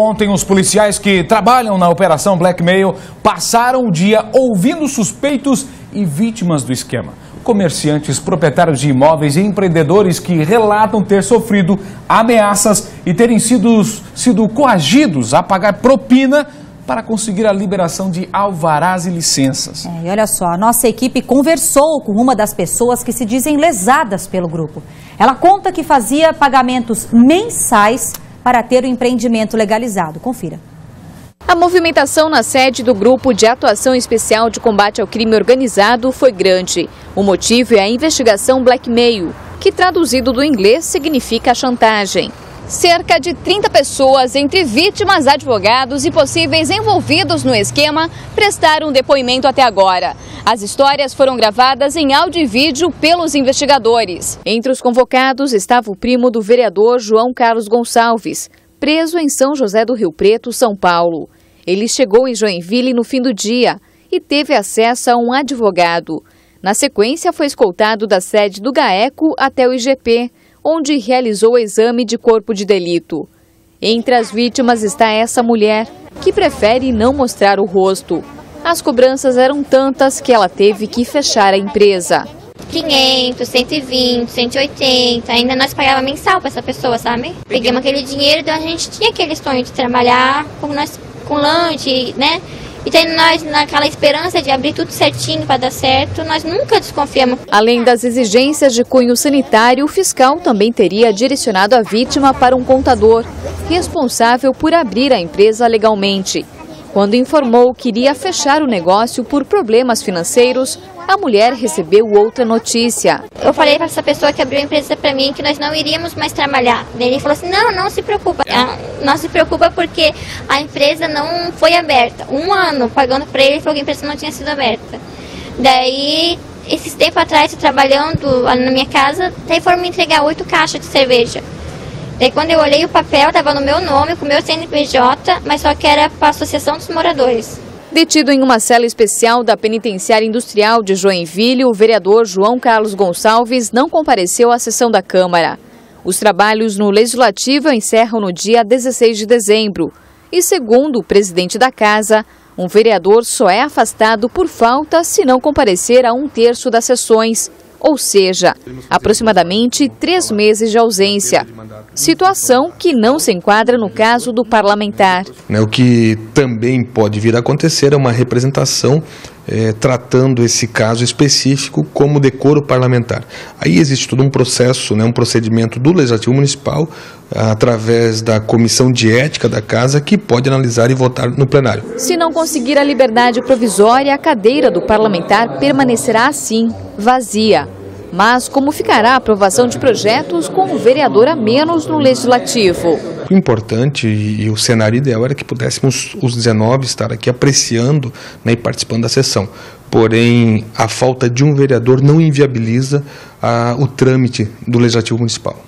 Ontem, os policiais que trabalham na Operação Blackmail passaram o dia ouvindo suspeitos e vítimas do esquema. Comerciantes, proprietários de imóveis e empreendedores que relatam ter sofrido ameaças e terem sido, sido coagidos a pagar propina para conseguir a liberação de alvarás e licenças. É, e olha só, a nossa equipe conversou com uma das pessoas que se dizem lesadas pelo grupo. Ela conta que fazia pagamentos mensais para ter o empreendimento legalizado. Confira. A movimentação na sede do Grupo de Atuação Especial de Combate ao Crime Organizado foi grande. O motivo é a investigação Blackmail, que traduzido do inglês significa chantagem. Cerca de 30 pessoas, entre vítimas, advogados e possíveis envolvidos no esquema, prestaram depoimento até agora. As histórias foram gravadas em áudio e vídeo pelos investigadores. Entre os convocados estava o primo do vereador João Carlos Gonçalves, preso em São José do Rio Preto, São Paulo. Ele chegou em Joinville no fim do dia e teve acesso a um advogado. Na sequência, foi escoltado da sede do GAECO até o IGP onde realizou o exame de corpo de delito. Entre as vítimas está essa mulher, que prefere não mostrar o rosto. As cobranças eram tantas que ela teve que fechar a empresa. 500, 120, 180, ainda nós pagava mensal para essa pessoa, sabe? Pegamos aquele dinheiro, então a gente tinha aquele sonho de trabalhar com nós com lanche, né? E tendo nós naquela esperança de abrir tudo certinho para dar certo, nós nunca desconfiamos. Além das exigências de cunho sanitário, o fiscal também teria direcionado a vítima para um contador, responsável por abrir a empresa legalmente. Quando informou que iria fechar o negócio por problemas financeiros, a mulher recebeu outra notícia. Eu falei para essa pessoa que abriu a empresa para mim que nós não iríamos mais trabalhar. Ele falou assim: não, não se preocupa. Ah, não se preocupa porque a empresa não foi aberta. Um ano pagando para ele, falou que a empresa não tinha sido aberta. Daí, esses tempos atrás, trabalhando na minha casa, daí foram me entregar oito caixas de cerveja. Daí quando eu olhei o papel, estava no meu nome, com o meu CNPJ, mas só que era para a Associação dos Moradores. Detido em uma cela especial da Penitenciária Industrial de Joinville, o vereador João Carlos Gonçalves não compareceu à sessão da Câmara. Os trabalhos no Legislativo encerram no dia 16 de dezembro. E, segundo o presidente da Casa, um vereador só é afastado por falta se não comparecer a um terço das sessões ou seja, aproximadamente três meses de ausência. Situação que não se enquadra no caso do parlamentar. Né, o que também pode vir a acontecer é uma representação é, tratando esse caso específico como decoro parlamentar. Aí existe todo um processo, né, um procedimento do Legislativo Municipal, através da Comissão de Ética da Casa, que pode analisar e votar no plenário. Se não conseguir a liberdade provisória, a cadeira do parlamentar permanecerá assim, vazia. Mas como ficará a aprovação de projetos com o vereador a menos no Legislativo? Importante e o cenário ideal era que pudéssemos os 19 estar aqui apreciando né, e participando da sessão. Porém, a falta de um vereador não inviabiliza ah, o trâmite do Legislativo Municipal.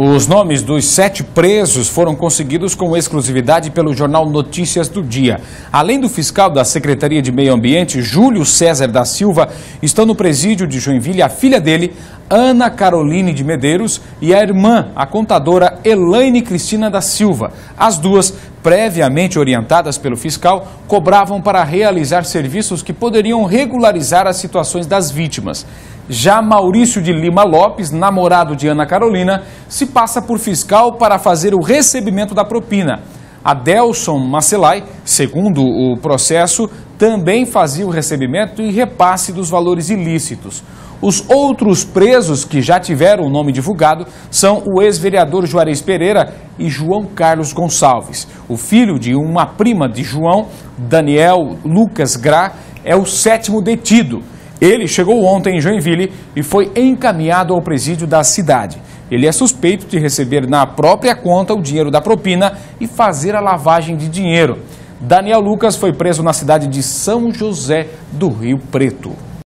Os nomes dos sete presos foram conseguidos com exclusividade pelo jornal Notícias do Dia. Além do fiscal da Secretaria de Meio Ambiente, Júlio César da Silva, estão no presídio de Joinville a filha dele, Ana Caroline de Medeiros, e a irmã, a contadora Elaine Cristina da Silva. As duas, previamente orientadas pelo fiscal, cobravam para realizar serviços que poderiam regularizar as situações das vítimas. Já Maurício de Lima Lopes, namorado de Ana Carolina, se passa por fiscal para fazer o recebimento da propina. Adelson Macelai, segundo o processo, também fazia o recebimento e repasse dos valores ilícitos. Os outros presos que já tiveram o nome divulgado são o ex-vereador Juarez Pereira e João Carlos Gonçalves. O filho de uma prima de João, Daniel Lucas Gra, é o sétimo detido. Ele chegou ontem em Joinville e foi encaminhado ao presídio da cidade. Ele é suspeito de receber na própria conta o dinheiro da propina e fazer a lavagem de dinheiro. Daniel Lucas foi preso na cidade de São José do Rio Preto.